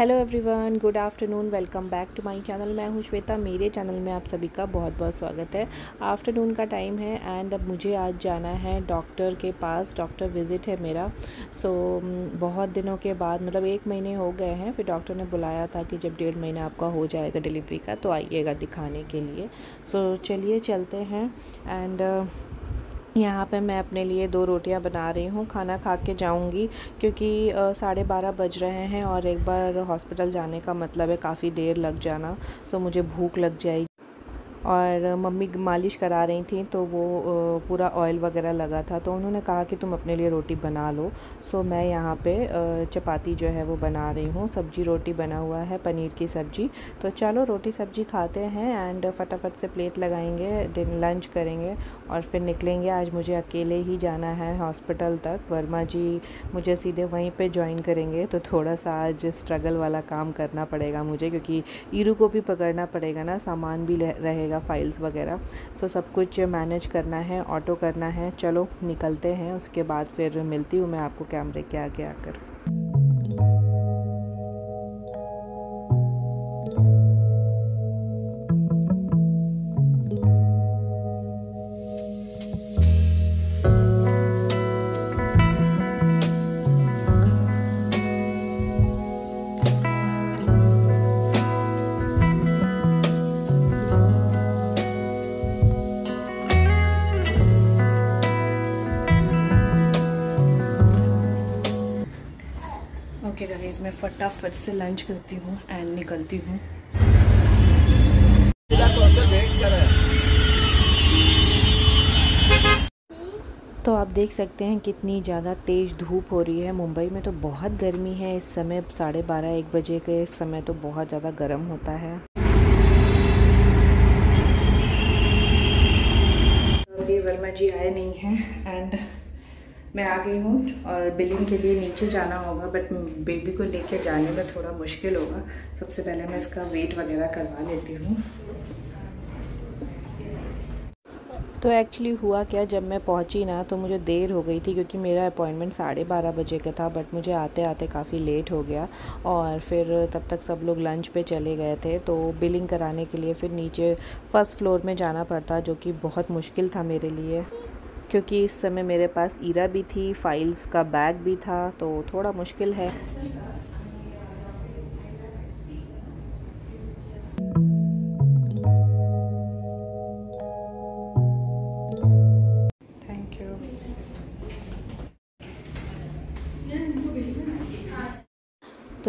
Hello everyone good afternoon welcome back to my channel मैं हूँ श्वेता मेरे चैनल में आप सभी का बहुत बहुत स्वागत है। आफ्टरनून का टाइम है एंड अब मुझे आज जाना है डॉक्टर के पास डॉक्टर विज़िट है मेरा। सो so, बहुत दिनों के बाद मतलब एक महीने हो गए हैं फिर डॉक्टर ने बुलाया था कि जब डेढ़ महीना आपका हो जाएगा डिलीवरी का तो आइएगा दिखाने के लिए। सो so, चलिए चलते हैं एंड यहाँ पे मैं अपने लिए दो रोटियाँ बना रही हूँ। खाना खा के जाऊँगी क्योंकि साढ़े बारह बज रहे हैं और एक बार हॉस्पिटल जाने का मतलब है काफ़ी देर लग जाना। सो मुझे भूख लग जाएगी। और मम्मी मालिश करा रही थी तो वो पूरा ऑयल वगैरह लगा था। तो उन्होंने कहा कि तुम अपने लिए रोटी बना लो। सो मैं यहाँ पे चपाती जो है वो बना रही हूँ। सब्ज़ी रोटी बना हुआ है, पनीर की सब्ज़ी। तो चलो, रोटी सब्ज़ी खाते हैं एंड फटाफट से प्लेट लगाएँगे, दिन लंच करेंगे और फिर निकलेंगे। आज मुझे अकेले ही जाना है हॉस्पिटल तक। वर्मा जी मुझे सीधे वहीं पर ज्वाइन करेंगे तो थोड़ा सा आज स्ट्रगल वाला काम करना पड़ेगा मुझे, क्योंकि ईरू को भी पकड़ना पड़ेगा ना, सामान भी रहेगा। रहेगा फाइल्स वगैरह। सो सब कुछ मैनेज करना है ऑटो करना है। चलो, निकलते हैं। उसके बाद फिर मिलती हूँ मैं आपको कैमरे के आगे आकर। गाइस मैं फटाफट से लंच करती हूँ एंड निकलती हूँ। तो आप देख सकते हैं कितनी ज़्यादा तेज़ धूप हो रही है। मुंबई में तो बहुत गर्मी है। इस समय साढ़े बारह, एक बजे के समय तो बहुत ज़्यादा गर्म होता है। वर्मा जी आए नहीं हैं एंड मैं आ गई हूँ और बिलिंग के लिए नीचे जाना होगा बट बेबी को लेके जाने में थोड़ा मुश्किल होगा। सबसे पहले मैं इसका वेट वगैरह करवा लेती हूँ। तो एक्चुअली हुआ क्या? जब मैं पहुँची ना तो मुझे देर हो गई थी, क्योंकि मेरा अपॉइंटमेंट साढ़े बारह बजे का था बट मुझे आते आते काफ़ी लेट हो गया। और फिर तब तक सब लोग लंच पे चले गए थे तो बिलिंग कराने के लिए फिर नीचे फ़र्स्ट फ्लोर में जाना पड़ता, जो कि बहुत मुश्किल था मेरे लिए। क्योंकि इस समय मेरे पास ईरा भी थी फाइल्स का बैग भी था तो थोड़ा मुश्किल है।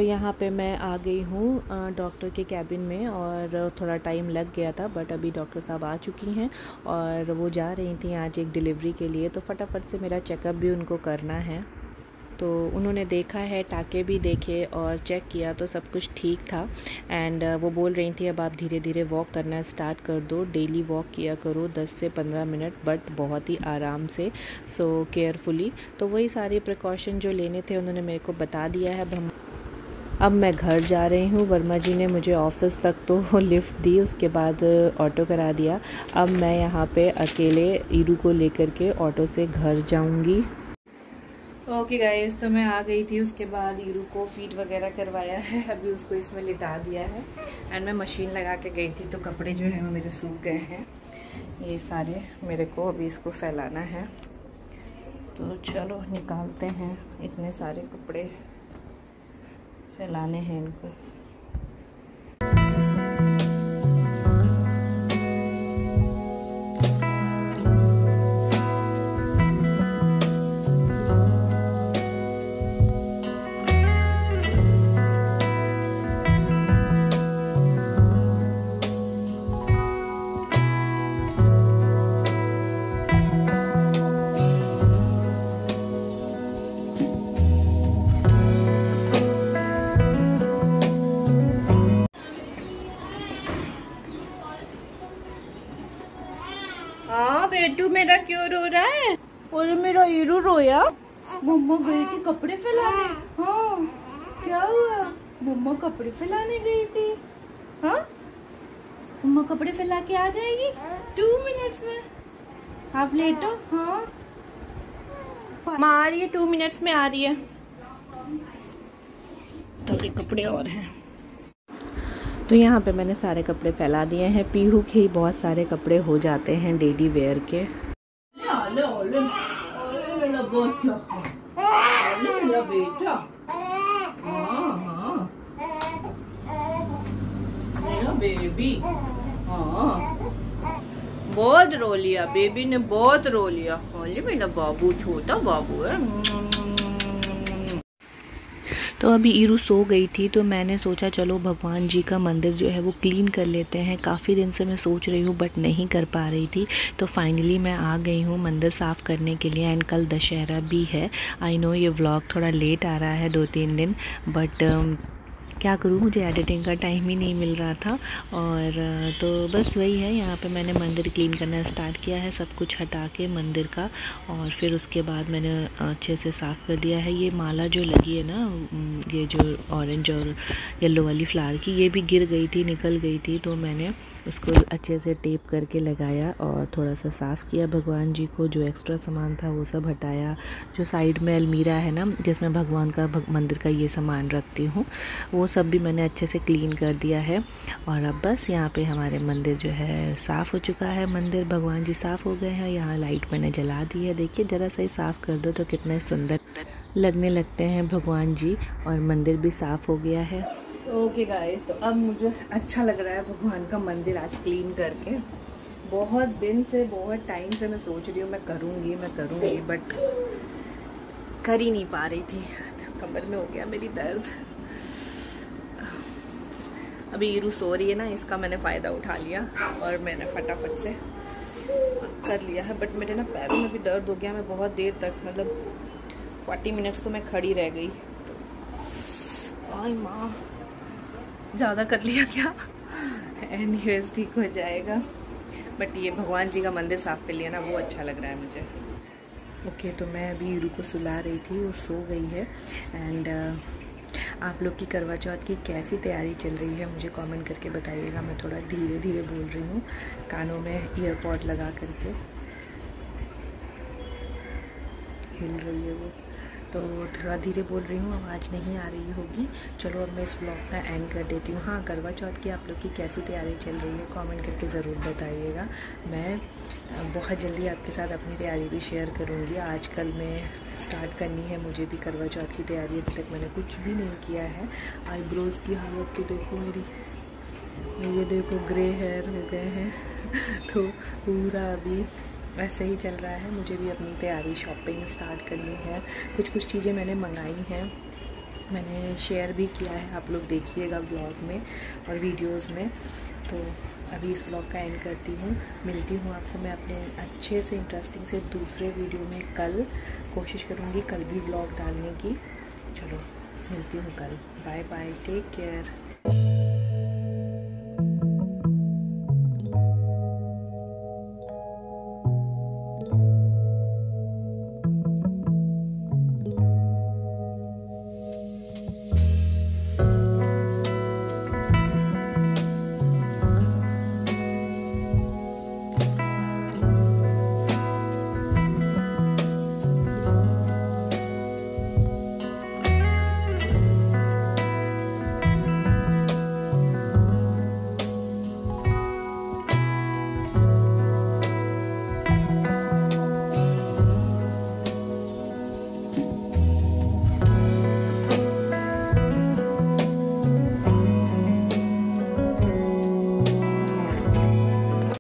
तो यहाँ पे मैं आ गई हूँ डॉक्टर के कैबिन में और थोड़ा टाइम लग गया था बट अभी डॉक्टर साहब आ चुकी हैं और वो जा रही थी आज एक डिलीवरी के लिए तो फटाफट से मेरा चेकअप भी उनको करना है। तो उन्होंने देखा है टाके भी देखे और चेक किया तो सब कुछ ठीक था एंड वो बोल रही थी अब आप धीरे धीरे वॉक करना स्टार्ट कर दो डेली वॉक किया करो 10 से 15 मिनट बट बहुत ही आराम से सो so, केयरफुली तो वही सारे प्रिकॉशन जो लेने थे उन्होंने मेरे को बता दिया है अब हम अब मैं घर जा रही हूँ। वर्मा जी ने मुझे ऑफ़िस तक तो लिफ्ट दी, उसके बाद ऑटो करा दिया। अब मैं यहाँ पे अकेले ईरू को लेकर के ऑटो से घर जाऊँगी। ओके गाइस तो मैं आ गई थी, उसके बाद ईरू को फ़ीड वगैरह करवाया है। अभी उसको इसमें लिटा दिया है। एंड मैं मशीन लगा के गई थी तो कपड़े जो है मेरे सूख गए हैं। ये सारे मेरे को अभी इसको फैलाना है। तो चलो, निकालते हैं इतने सारे कपड़े। फैलाने हैं इनको। और मेरा हीरो रोया। मम्मा गई थी कपड़े फैलाने? हाँ। क्या हुआ? मम्मा कपड़े फैलाने गई थी। हाँ? मम्मा कपड़े फैला के आ जाएगी? टू मिनट्स में। आप लेटो हाँ? माँ आ रही है टू मिनट्स में आ रही है। तो के कपड़े और हैं। तो यहाँ पे मैंने सारे कपड़े फैला दिए हैं। पीहू के ही बहुत सारे कपड़े हो जाते हैं डेली वेयर के। बेटा बेबी हाँ बहुत रो लिया बेबी ने बहुत रो लिया। मेरा बाबू, छोटा बाबू है। तो अभी ईरू सो गई थी तो मैंने सोचा चलो भगवान जी का मंदिर जो है वो क्लीन कर लेते हैं। काफ़ी दिन से मैं सोच रही हूँ बट नहीं कर पा रही थी। तो फाइनली मैं आ गई हूँ मंदिर साफ़ करने के लिए एंड कल दशहरा भी है। आई नो ये व्लॉग थोड़ा लेट आ रहा है दो तीन दिन बट क्या करूँ? मुझे एडिटिंग का टाइम ही नहीं मिल रहा था और तो बस वही है यहाँ पे मैंने मंदिर क्लीन करना स्टार्ट किया है सब कुछ हटा के मंदिर का और फिर उसके बाद मैंने अच्छे से साफ़ कर दिया है। ये माला जो लगी है ना ये जो ऑरेंज और येलो वाली फ्लावर की ये भी गिर गई थी निकल गई थी तो मैंने उसको अच्छे से टेप करके लगाया और थोड़ा सा साफ़ किया। भगवान जी को जो एक्स्ट्रा सामान था वो सब हटाया। जो साइड में अलमीरा है ना जिसमें भगवान का भग, मंदिर का ये सामान रखती हूँ वो सब भी मैंने अच्छे से क्लीन कर दिया है। और अब बस यहाँ पे हमारे मंदिर जो है, साफ़ हो चुका है। मंदिर भगवान जी साफ़ हो गए हैं और यहाँ लाइट मैंने जला दी है। देखिए, ज़रा सा ही साफ़ कर दो तो कितने सुंदर लगने लगते हैं भगवान जी। और मंदिर भी साफ़ हो गया है। ओके गाइस तो अब मुझे अच्छा लग रहा है भगवान का मंदिर आज क्लीन करके। बहुत दिन से, बहुत टाइम से मैं सोच रही हूँ, मैं करूँगी मैं करूँगी बट कर ही नहीं पा रही थी। कमर में हो गया मेरी दर्द। अभी ईरू सो रही है ना इसका मैंने फ़ायदा उठा लिया और मैंने फटाफट से कर लिया है। बट मेरे ना पैरों में भी दर्द हो गया मैं बहुत देर तक मतलब फोर्टी मिनट्स तो मैं खड़ी रह गई। तो आई माँ ज़्यादा कर लिया क्या? एनी ठीक हो जाएगा। बट ये भगवान जी का मंदिर साफ़ कर लिया ना वो अच्छा लग रहा है मुझे। ओके okay, तो मैं अभी यूरू को सुला रही थी वो सो गई है। एंड uh, आप लोग की करवा चौथ की कैसी तैयारी चल रही है मुझे कमेंट करके बताइएगा। मैं थोड़ा धीरे धीरे बोल रही हूँ, कानों में ईयरपॉड लगा करके। हिल रही है वो। तो थोड़ा धीरे बोल रही हूँ आवाज़ नहीं आ रही होगी। चलो अब मैं इस ब्लॉग का एंड कर देती हूँ। हाँ करवा चौथ की आप लोग की कैसी तैयारी चल रही है कमेंट करके ज़रूर बताइएगा। मैं बहुत जल्दी आपके साथ अपनी तैयारी भी शेयर करूँगी। आजकल मैं स्टार्ट करनी है मुझे भी करवा चौथ की तैयारी, अभी तक मैंने कुछ भी नहीं किया है। आईब्रोज़ की हालत तो देखो मेरी। ये देखो ग्रे हेयर हो गए हैं। तो पूरा अभी ऐसे ही चल रहा है। मुझे भी अपनी तैयारी शॉपिंग स्टार्ट करनी है। कुछ कुछ चीज़ें मैंने मंगाई हैं। मैंने शेयर भी किया है। आप लोग देखिएगा ब्लॉग में और वीडियोस में। तो अभी इस ब्लॉग का एंड करती हूँ। मिलती हूँ आपको मैं अपने अच्छे से इंटरेस्टिंग से दूसरे वीडियो में कल। कोशिश करूँगी कल भी ब्लॉग डालने की। चलो, मिलती हूँ कल। Bye bye take care